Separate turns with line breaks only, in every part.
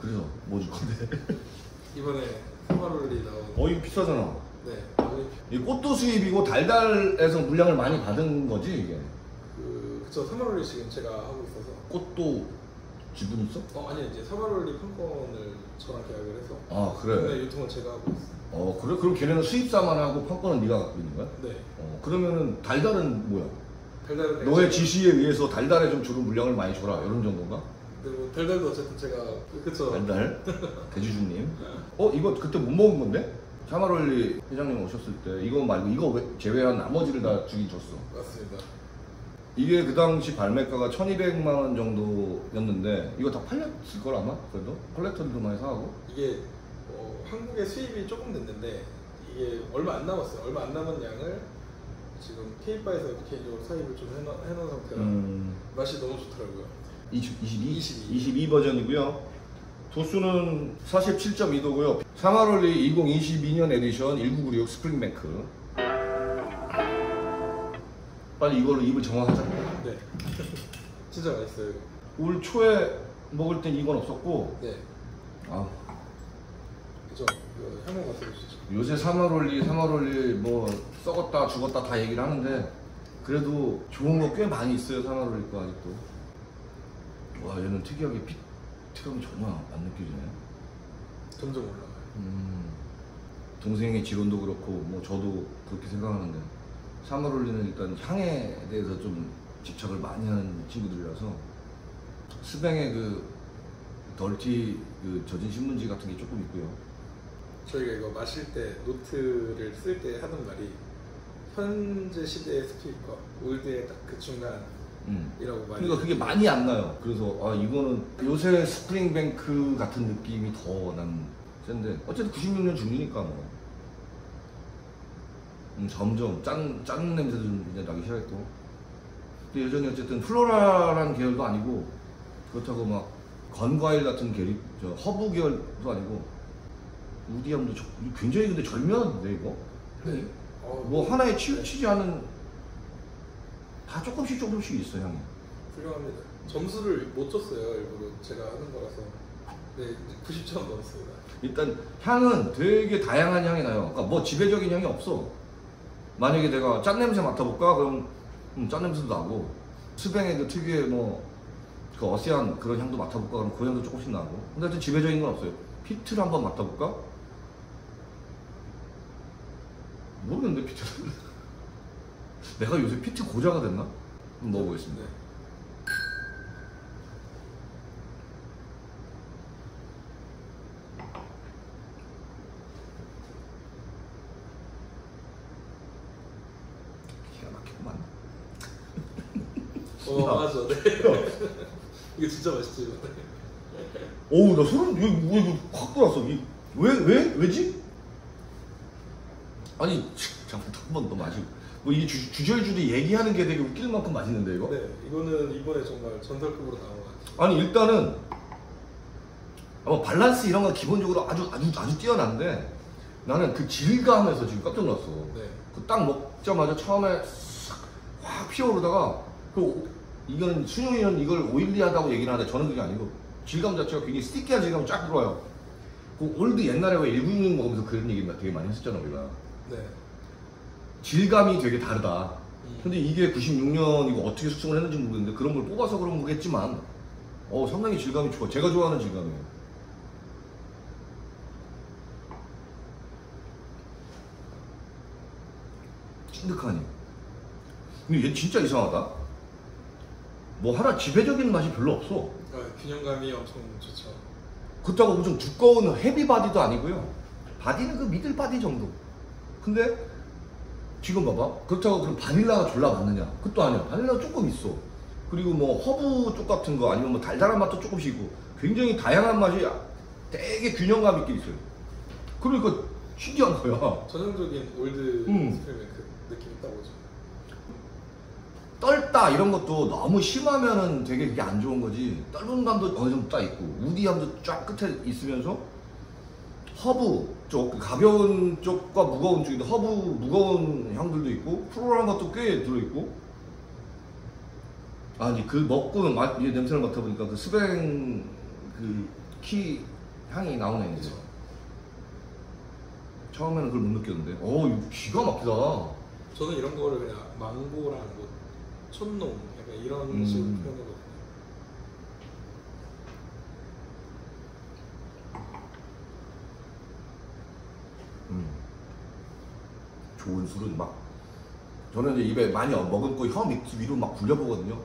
그래서 뭐줄 건데?
이번에 포마롤리 나온
어 이거 비싸잖아.
네 이번에
이 꽃도 수입이고 달달에서 물량을 많이 받은 거지 이게.
그 그쵸 사마롤리 지금 제가 하고 있어서
꽃도 지분 있어?
어 아니 이제 사마롤리 판권을 저랑 계약을 해서
아 그래.
유통은 제가 하고 있어요.
어 그래? 그럼 걔네는 수입사만 하고 판권은 네가 갖고 있는 거야?
네
어 그러면은 달달은 뭐야?
달달은
너의 지시에 의해서 달달에 좀 주로 물량을 많이 줘라 이런 정도인가?
그리고 달달도 어쨌든 제가 그쵸
달달 대주주님. 어 이거 그때 못 먹은 건데? 사마롤리 회장님 오셨을 때 이거 말고 이거 왜- 제외한 나머지를 다 주긴 줬어.
맞습니다.
이게 그 당시 발매가가 1200만 원 정도였는데 이거 다 팔렸을 걸 아마 그래도 컬렉터들도 많이 사고
이게 어, 한국에 수입이 조금 됐는데 이게 얼마 안 남았어요. 얼마 안 남은 양을 지금 K바에서 개인적으로 사입을 좀 해놓, 해놓은 상태라
음,
맛이 너무 좋더라고요.
20, 22?
22.
22 버전이고요 도수는 47.2도고요 사마롤리 2022년 에디션 1996 스프링뱅크 빨리 이걸로 입을 정화하자
네, 진짜 맛있어요. 이거.
올 초에 먹을 땐 이건 없었고
네,
아,
그죠. 그 향만 맡아보시죠.
요새 사마롤리 사마롤리 뭐 썩었다 죽었다 다 얘기를 하는데 그래도 좋은 거 꽤 많이 있어요 사마롤리 거 아직도 와 얘는 특이하게 피트감이 전혀 안 느껴지네
점점 올라가요.
음, 동생의 지론도 그렇고 뭐 저도 그렇게 생각하는데 사마롤리는 일단 향에 대해서 좀 집착을 많이 하는 친구들이라서 스뱅의 그 덜티 그 젖은 신문지 같은 게 조금 있고요
저희가 이거 마실 때 노트를 쓸 때 하는 말이 현재 시대의 spirit과 old의 딱 그 중간이라고
음.
많이.
그러니까 그게 많이 안 나요. 그래서 아 이거는 요새 스프링뱅크 같은 느낌이 더난 센데 어쨌든 96년 중이니까 뭐 음, 점점 짠, 짠 냄새도 좀 이제 나기 시작했고 근데 여전히 어쨌든 floral이라는 계열도 아니고 그렇다고 막 건과일 같은 계열, 저 허브 계열도 아니고 우디함도 저- 굉장히 근데 절묘한데 이거
네. 어,
뭐 하나에 치우치지 않은 다 조금씩 조금씩 있어 향이
훌륭합니다. 점수를 못 줬어요 일부러 제가 하는 거라서. 네, 90점 넘었습니다.
일단 향은 되게 다양한 향이 나요. 그러니까 뭐 지배적인 향이 없어. 만약에 내가 짠 냄새 맡아볼까? 그럼 음, 짠 냄새도 나고 스뱅의 그 특유의 뭐그 어세한 그런 향도 맡아볼까? 그럼 그 향도 조금씩 나고. 근데 하여튼 지배적인 건 없어요. 피트를 한번 맡아볼까? 모르겠는데 피트를. 내가 요새 피트 고자가 됐나? 한번 먹어보겠습니다.
네.
기가 막히구만.
어 맞아. 네. 이거 진짜 맛있지 이거.
오우 나 소름 이거 뭐 이거 확 돌았어 이 왜 왜 왜지? 아니 잠깐 한번 더 마시고 뭐 이게 주, 주저주저 얘기하는 게 되게 웃길 만큼 맛있는데 이거?
네, 이거는 이번에 정말 전설급으로 나온 것 같아요.
아니 일단은 뭐 밸런스 이런 거 기본적으로 아주 아주 아주 뛰어난데 나는 그 질감에서 지금 깜짝 놀랐어.
네.
그딱 먹자마자 처음에 싹확 피어오르다가 그 오- 이거는 순영이는 이걸 oily하다고 얘기를 하는데 저는 그게 아니고 질감 자체가 굉장히 sticky한 질감이 쫙 들어와요. 그 old 옛날에 왜196 먹으면서 그런 얘기 되게 많이 했었잖아 우리가.
네.
질감이 되게 다르다.
음.
근데 이게 96년 이거 어떻게 숙성을 했는지 모르겠는데 그런 걸 뽑아서 그런 거겠지만 어 상당히 질감이 좋아. 제가 좋아하는 질감이에요. 찐득하니. 근데 얘 진짜 이상하다. 뭐 하나 지배적인 맛이 별로 없어.
아, 균형감이 엄청 좋죠.
그렇다고 엄청 두꺼운 heavy body도 아니고요. body는 그 middle body 정도. 근데 지금 봐봐. 그렇다고 그럼 바닐라가 졸라 많느냐? 그것도 아니야. 바닐라가 조금 있어. 그리고 뭐 허브 쪽 같은 거 아니면 뭐 달달한 맛도 조금씩 있고 굉장히 다양한 맛이 되게 균형감 있게 있어요. 그러니까 신기한 거야.
전형적인 old
음.
스프링뱅크 느낌이 딱 오죠.
떫다 이런 것도 너무 심하면은 되게 그게 안 좋은 거지. 떫은 감도 어느 정도 딱 있고 woody함도 쫙 끝에 있으면서 허브 쪽그 가벼운 쪽과 무거운 쪽인데 허브 무거운 향들도 있고 floral한 것도 꽤 들어있고 아니 그 먹고는 맛, 이 냄새를 맡아보니까 그 스뱅 그키 향이 나오네 이제. 처음에는 그걸 못 느꼈는데 어 이거 기가 막히다
저는 이런 거를 그냥 망고랑 뭐 촌농 약간 이런
음.
식으로 표현하거든요.
음. 좋은 술은 막 저는 이제 입에 많이 머금고 혀 밑 위로 막 굴려보거든요.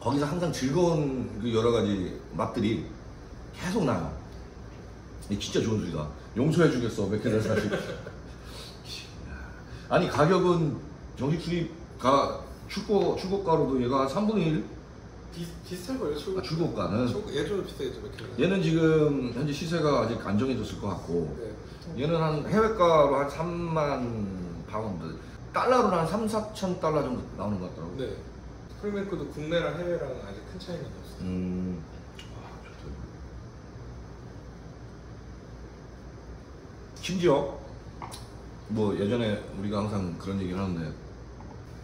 거기서 항상 즐거운 그 여러 가지 맛들이 계속 나요. 이 진짜 좋은 술이다. 용서해 주겠어. 몇 개를 사실. 아니 가격은 정식 수입가 출고 출고가로도 얘가 한 3분의 1.
비, 비슷할 거예요. 출고.
아, 출고가는?
출고- 비슷하겠죠. 몇 킬로.
얘는 지금 현재 시세가 아직 안정해졌을 것 같고
네.
얘는 한 해외가로 한 3만 파운드 달러로는 한 3, 4천 달러 정도 나오는 것 같더라고요
네. 프리메크도 국내랑 해외랑 아직 큰 차이는 없어요.
음, 아, 좋다. 심지어 뭐 예전에 우리가 항상 그런 얘기를 하는데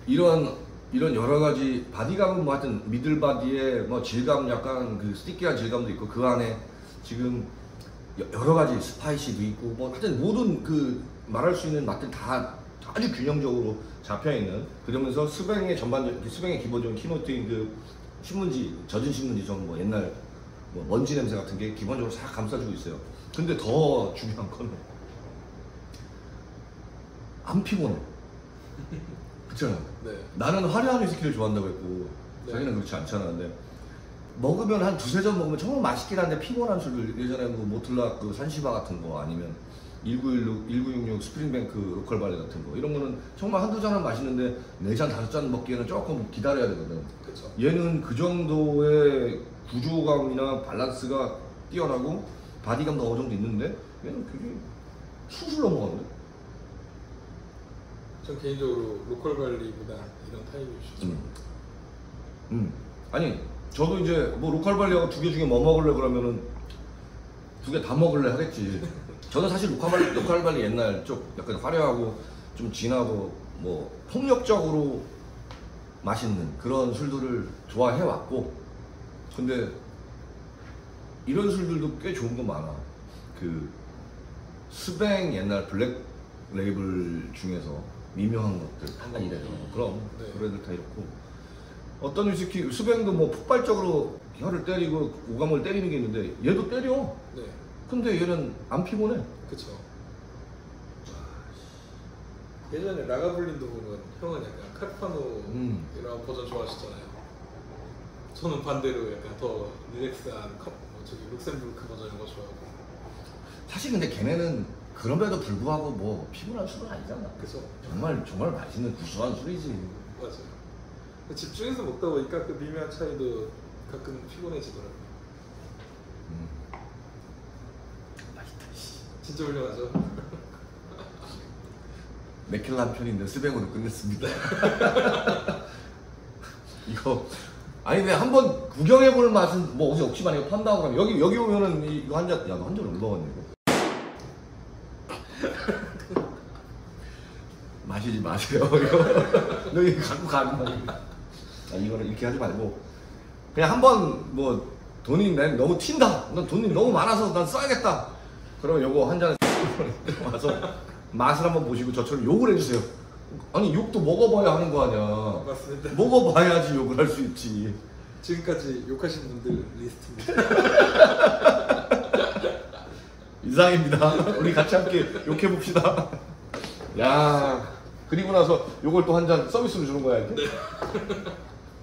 이런 이런 여러 가지 body감은 뭐 하여튼 middle body에 뭐 질감 약간 그 sticky한 질감도 있고 그 안에 지금 여- 여러 가지 spicy도 있고 뭐 하여튼 모든 그 말할 수 있는 맛들 다 아주 균형적으로 잡혀 있는 그러면서 스뱅의 전반적 스뱅의 기본적인 key note인 그 신문지 젖은 신문지 전뭐 옛날 뭐 먼지 냄새 같은 게 기본적으로 싹 감싸주고 있어요. 근데 더 중요한 거는 안 피곤해. 그렇잖아.
네.
나는 화려한 위스키를 좋아한다고 했고
네.
자기는 그렇지 않잖아. 근데 먹으면 한 두세 잔 먹으면 정말 맛있긴 한데 피곤한 술을 예전에 뭐 모틀락 그 산시바 같은 거 아니면 1916, 1966 스프링뱅크 Local Barley 같은 거 이런 거는 정말 한두 잔은 맛있는데 네 잔 다섯 잔 먹기에는 조금 기다려야 되거든.
그렇죠.
얘는 그 정도의 구조감이나 밸런스가 뛰어나고 body감도 어느 정도 있는데 얘는 굉장히 술술 넘어가는데.
전 개인적으로 Local Barley보다 이런 타입이 좋죠.
음. 음. 아니 저도 이제 뭐 Local Barley하고 두 개 중에 뭐 먹을래 그러면은 두 개 다 먹을래 하겠지. 저는 사실 Local Barley, Local Barley 옛날 쪽 약간 화려하고 좀 진하고 뭐 폭력적으로 맛있는 그런 술들을 좋아해 왔고 근데 이런 술들도 꽤 좋은 거 많아. 그 스뱅 옛날 black label 중에서 미묘한 것들 다 이래요. 그럼
네.
그런 애들 다 이렇고 어떤 위스키 스뱅도 뭐 폭발적으로 혀를 때리고 오감을 때리는 게 있는데 얘도 때려.
네.
근데 얘는 안 피곤해.
그쵸. 예전에 라가블린도 보면 형은 약간 카르파노
음.
이런 버전 좋아하셨잖아요. 저는 반대로 약간 더 릴렉스한 컵, 뭐 저기 룩셈부르크 버전 이런 거 좋아하고.
사실 근데 걔네는 그럼에도 불구하고 뭐 피곤한 술은 아니잖아.
그래서
정말 정말 맛있는 구수한 술이지.
맞아요. 집중해서 먹다 보니까 그 미묘한 차이도 가끔 피곤해지더라고요.
음. 맛있다. 씨.
진짜 훌륭하죠.
한 편인데 스뱅으로 끝냈습니다. 이거 아니 근데 한번 구경해 볼 맛은 뭐 어디 없지만 이거 판다고 그러면 여기 여기 오면은 이- 이거 한 잔, 야, 너 한잔 얼마 먹었냐 이거? 마시지 마세요 이거. 너 이거 갖고 가는 거야. 아 이거는 이렇게 하지 말고 그냥 한번 뭐 돈이 난 너무 튄다. 난 돈이 너무 많아서 난 써야겠다. 그러면 요거 한잔 와서 맛을 한번 보시고 저처럼 욕을 해주세요. 아니 욕도 먹어봐야 하는 거 아니야.
맞습니다.
먹어봐야지 욕을 할 수 있지.
지금까지 욕하신 분들 리스트입니다.
이상입니다. 우리 같이 함께 욕해 봅시다. 야 그리고 나서 요걸 또 한 잔 서비스로 주는 거야 이렇게.